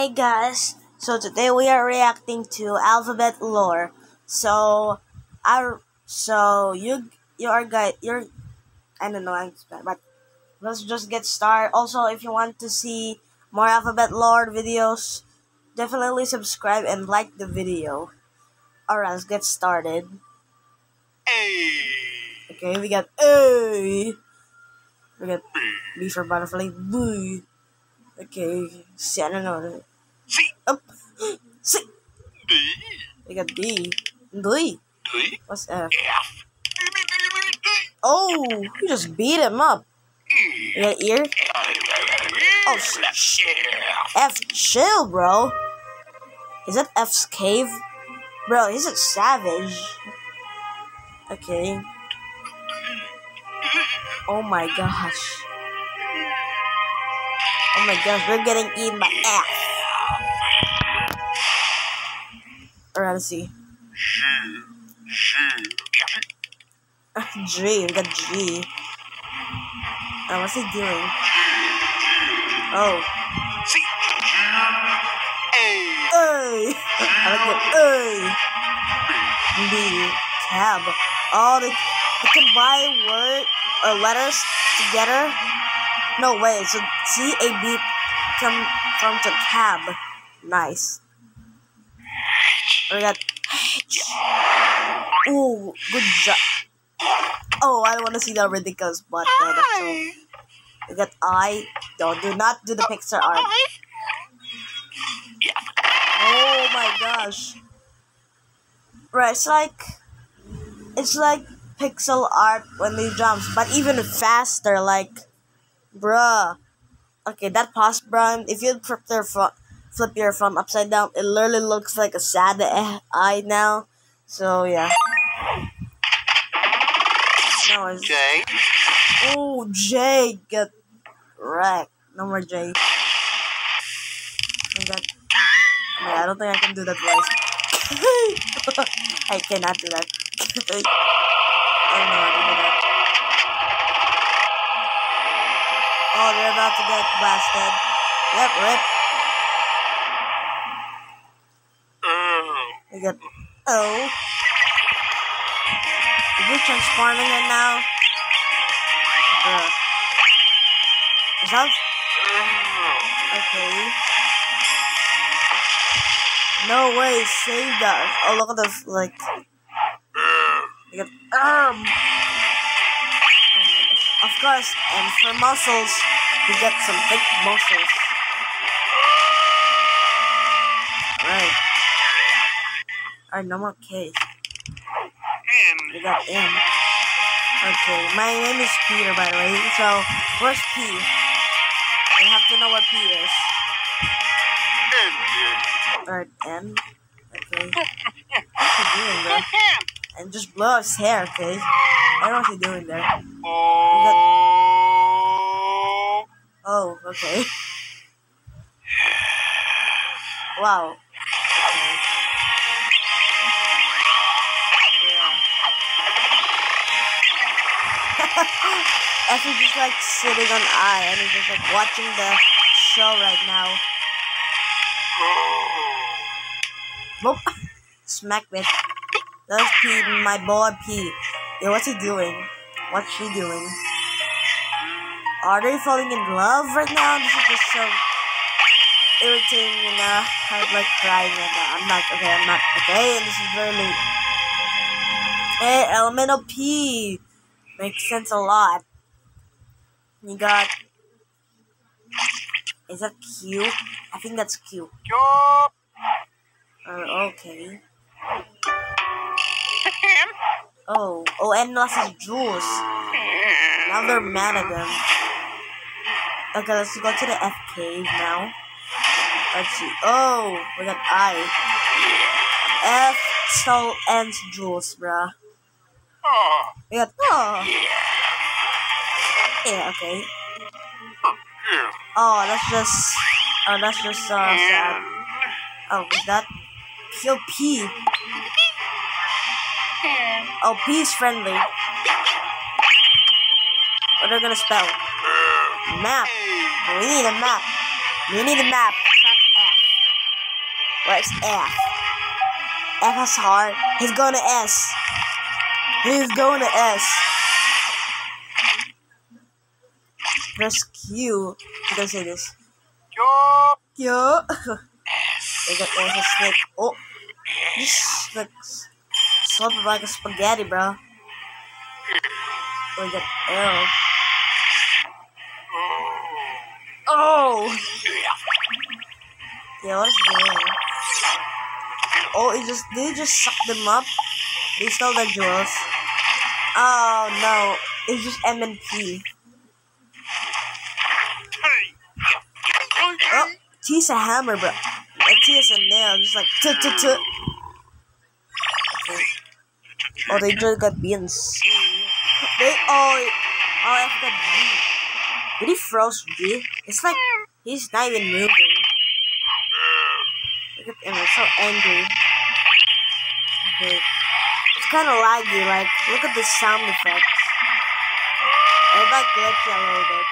Hey guys, so today we are reacting to alphabet lore. So, I so you you are guys you're I don't know but let's just get started. Also, if you want to see more alphabet lore videos, definitely subscribe and like the video. Alright, let's get started. A. Okay, we got A. We got B for butterfly. B. Okay, C. I don't know. C. Up. C. D. We got D. D. D. What's F? F. Oh, you just beat him up. E. You got ear? Oh, sh- F. Chill, bro. Is that F's cave? Bro, he's a savage. Okay. Oh my gosh. Oh my gosh, we're getting eaten by F. Alright, let's see. G, we got G. Oh, what's he doing? Oh. A. I like it. Hey! B. Cab. Oh, they, they combine word or letters together. No way. So C A B come from to cab. Nice. We got H. Ooh, good job. Oh, I don't want to see that ridiculous butt. though. That's so. I. Don't do not do the Pixar art. Oh my gosh. Right, it's like it's like pixel art when they jumps, but even faster, like bruh. Okay, that pause bruh, if you your phone flip your phone upside down, it literally looks like a sad eye now. So yeah. No, it's J. Oh Jay, get wrecked. No more J. I got yeah, I don't think I can do that voice. I cannot do that. I don't know how to do that. Oh, they're about to get blasted. Yep, rip. O. We got O. Is transforming it now? Bruh. Is that okay? No way, saved us. Oh, look at this, like, we um, of course, and for muscles, we get some thick muscles. Alright, no more K. N. We got M. Okay, my name is Peter, by the way. So, where's P? I have to know what P is. Alright, M. Okay. What's he doing there? And just blow his hair, okay? I don't know what he's doing there. O. Oh, okay. Wow. Yeah. Effie just like sitting on I and he's just like watching the show right now. Nope. Smack it. That's P, my boy P. Yeah, what's he doing? What's she doing? Are they falling in love right now? This is just so irritating and uh, I'm like crying right now. I'm not, okay, I'm not, okay, this is very late. Hey, elemental P. Makes sense a lot. You got, is that Q? I think that's Q. Uh, okay. Oh, oh, and lost his jewels. Now they're mad at them. Okay, let's go to the F cave now. Let's see. Oh, we got I. F still ends jewels, bruh. Oh. Yeah, okay. Oh, that's just oh that's just uh, sad. Oh, is that kill P? Oh, P is friendly. What are they gonna spell? Map. We need a map. We need a map. Where's F? F has heart. He's going to S. He's going to S. Press Q. I'm gonna say this. Yup. Yo. they got there's a snake. Oh. This looks something like a spaghetti, bro. We got L. Oh. oh. Yeah, what is doing? Oh, he just did he just suck them up? They stole their jewels. Oh no, it's just M and P. Oh, T's a hammer. Like T is a nail, just like t t t. Okay. Oh, they just got B and C. They oh oh I got G. Did he froze G? It's like he's not even moving. Look at him, he's so angry. Okay. Kind of laggy. Like look at the sound effects. It's like glitchy a little bit.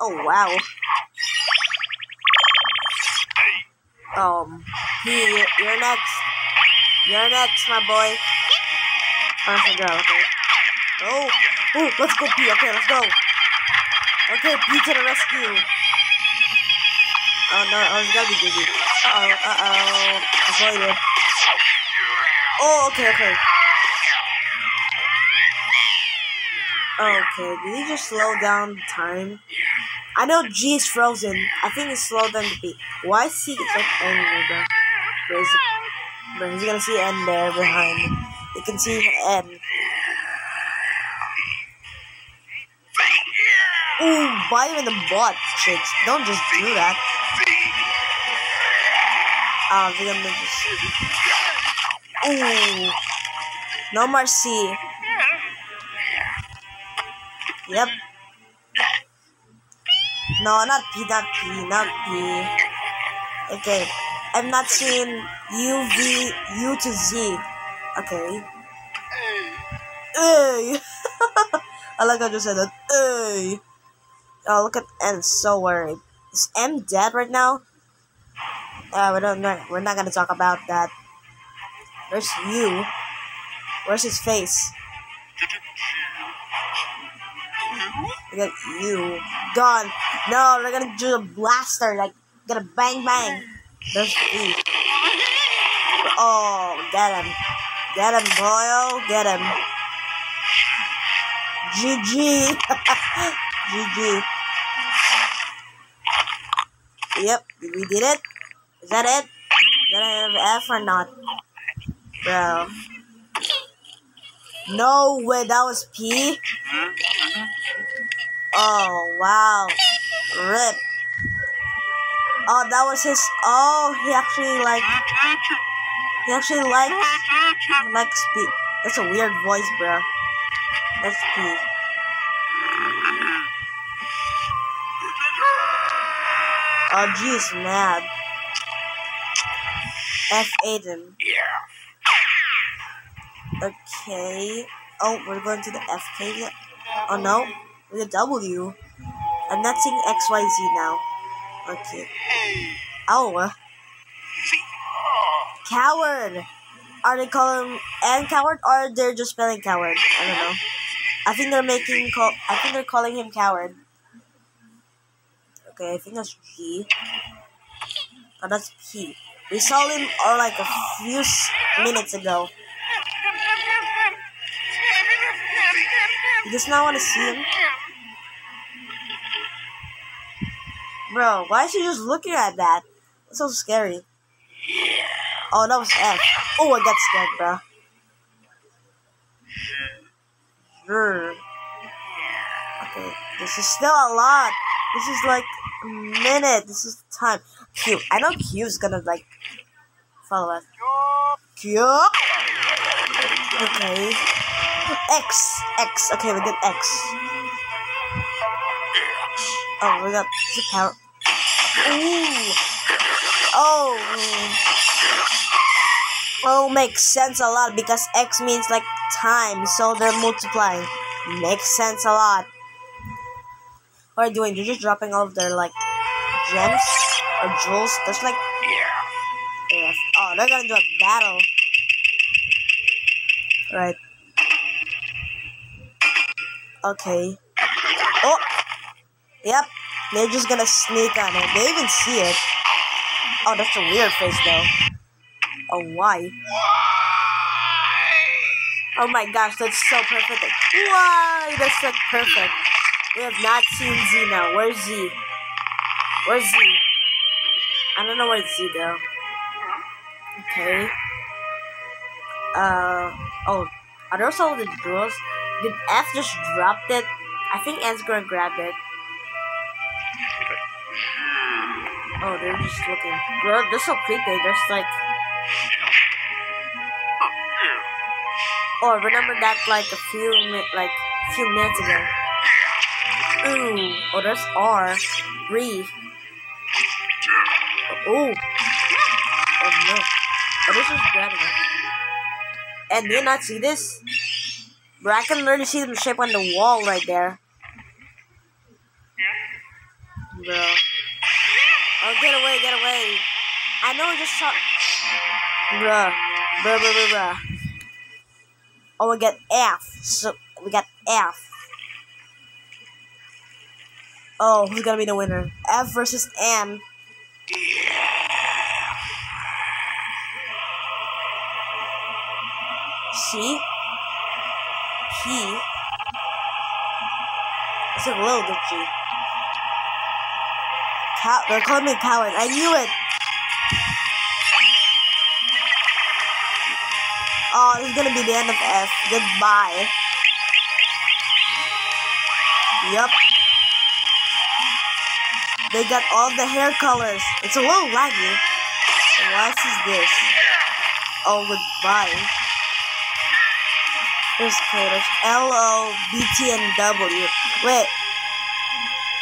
Oh wow. Um, P, you're, next. You're next, my boy. Oh, girl, okay. Oh, oh, let's go, P. Okay, let's go. Okay, P to the rescue. Oh no, oh, it's gotta be Dizzy. Uh oh, uh oh. Avoided. Oh, okay, okay. Okay, did he just slow down time? I know G is frozen. I think it's slowed down the beat. Why is he like angry, bro? Where is it? Bro, he's gonna see N there behind. You can see N. Ooh, bite him in the butt, chicks. Don't just do that. Ah, just. No C. Yep. No, not P, not P, not P. Okay. I'm not seeing U, V, U to Z. Okay. Hey! I like I just said that. Hey! Oh, look at N, so worried. Is M dead right now? Uh, we don't, we're not gonna talk about that. Where's you. Where's his face? Look at you. Gone. No, they're gonna do a blaster, like, gonna bang bang. There's E. Oh, get him. Get him, boyo. Get him. GG. GG. Yep, we did it. Is that it? Did I have F or not? Bro. No way, that was P? Oh, wow. Rip. Oh, that was his. Oh, he actually like. He actually likes He likes speed. That's a weird voice, bro. That's P. Oh, G is mad. F Aiden. Yeah. Okay. Oh, we're going to the FK. yet? Oh no, we're the W. I'm not seeing XYZ now. Okay. Oh. Coward. Are they calling and coward or they're just spelling coward? I don't know. I think they're making call. I think they're calling him coward. Okay, I think that's G. Oh, that's P. We saw him uh, like a few minutes ago. You just not want to see him, bro. Why is he just looking at that? It's so scary. Oh, that was F. Oh, I got scared, bro. Sure. Okay, this is still a lot. This is like a minute. This is time. Q. I know Q is gonna like follow us. Q. Okay. X. X. Okay, we get X. Oh, we got the power. Ooh. Oh. Oh, makes sense a lot because X means like time, so they're multiplying. Makes sense a lot. What are you doing? They're just dropping all of their like gems or jewels. There's like Yeah. yeah. Oh, they're gonna do a battle. Right. Okay. Oh. Yep. They're just gonna sneak on it. They even see it. Oh, that's a weird face though. Oh, why? Oh my gosh, that's so perfect. Why? That's like perfect. We have not seen Z now. Where's Z? Where's Z? I don't know where Z though. Okay. Uh oh. Are those all the jewels? Did F just dropped it? I think N's gonna grab it. Oh, they're just looking. Bro, they're so creepy. There's like. Oh, remember that like a few like few minutes ago. Ooh. Oh, there's R. Re. Oh. Oh no. Oh, this is grabbing it. And do you not see this? Bro, I can literally see them shape on the wall right there. Bro. Oh, get away, get away. I know I just saw. Bruh. Bruh, bruh, bruh, bruh. Oh, we got F. So, we got F. Oh, who's gonna be the winner? F versus M. C. P. It's a little bit G. Cow- they're calling me coward. I knew it. Oh, this is gonna be the end of F. Goodbye. Yup. They got all the hair colors. It's a little laggy. What is this? Oh, goodbye. There's colors. L O B T and W. Wait.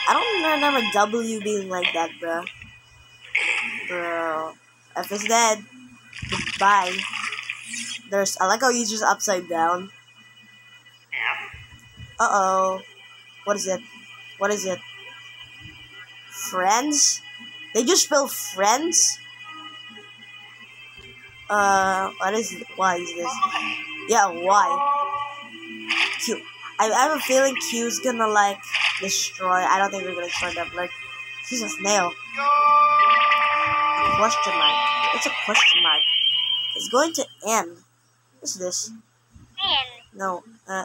I don't remember W being like that, bro. Bro. F is dead. Goodbye. There's. I like how you just upside down. Uh oh. What is it? What is it? Friends? They just spell friends? Uh, what is? Why is this? Yeah, why? I, have a feeling Q's gonna like destroy. I don't think we're gonna destroy. Like, he's a snail. Question mark. It's a question mark. It's going to end. What's this? No. Uh.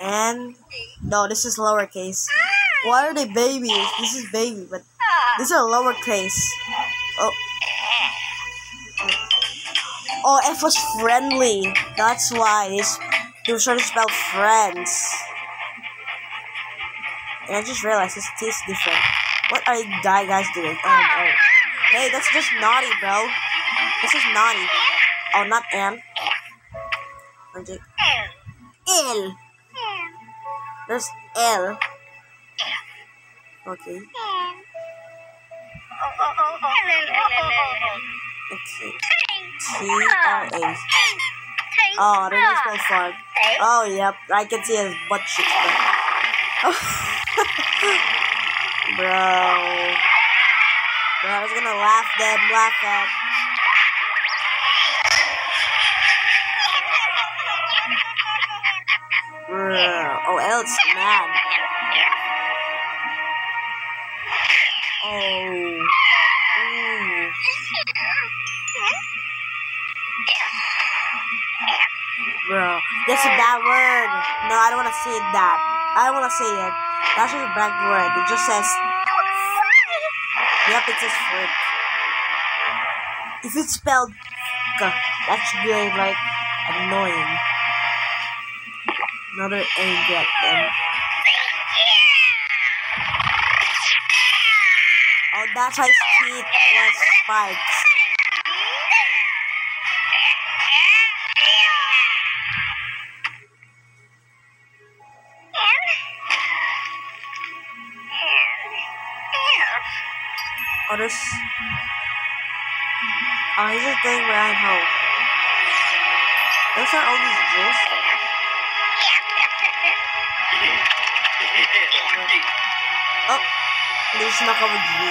N. No, this is lowercase. Why are they babies? This is baby, but this is a lowercase. Oh. Oh, F was friendly. That's why they, s- they were trying to spell friends. And I just realized this tastes different. What are you guy- guys doing? Oh, oh. Hey, that's just naughty, bro. This is naughty. Oh, not M. Where's it? L. There's L. Okay. Okay. T R A. Oh, there goes my Oh, yep. I can see his butt cheeks, bro. bro. Bro, I was gonna laugh them, laugh at. Bro. Oh, El's mad. Oh. Ooh. That's a bad word. No, I don't want to say that. I don't want to say it. That's just a bad word. It just says, yep, it says frick. If it's spelled that's really like annoying. Another angry at them. Oh, that's why his teeth was spikes. Oh, there's. Oh, he's just going behind home. Those are all these jewels. Oh, There's knockout with G.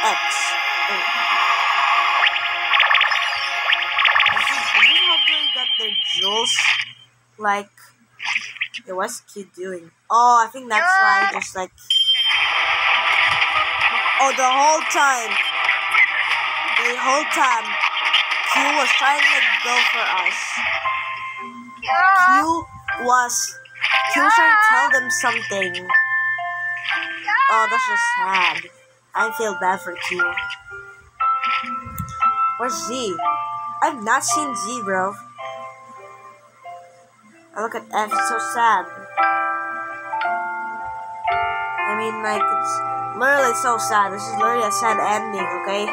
X. Oh. Is this, is this how they got their jewels? Like, yeah, what's Kid doing? Oh, I think that's why just like. Oh, the whole time. The whole time, Q was trying to go for us. Q was. Q was trying to tell them something. Oh, that's just sad. I feel bad for Q. Where's Z? I've not seen Z, bro. I look at F, it's so sad. I mean, like, it's literally so sad. This is literally a sad ending, okay?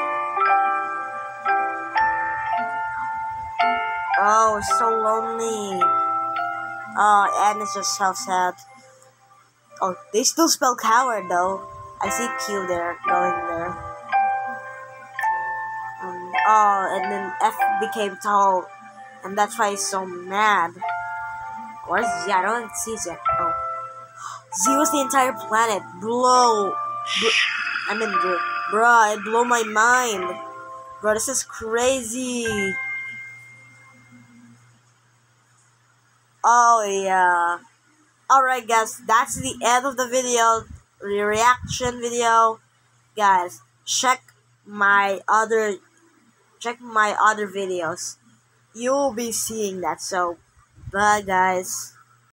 Oh, it's so lonely. Oh, and it's just so sad. Oh, they still spell coward though. I see Q there, going there. Um, oh, and then F became tall, and that's why he's so mad. Where's Z? I don't see Z. Oh. Z was the entire planet. Blow. Br- I mean, bro, bruh, it blew my mind. Bro, this is crazy. Oh, yeah. Alright, guys, that's the end of the video, the reaction video. Guys, check my other, check my other videos. You'll be seeing that, so, bye, guys.